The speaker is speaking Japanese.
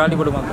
அப்படிலாம் காட்டி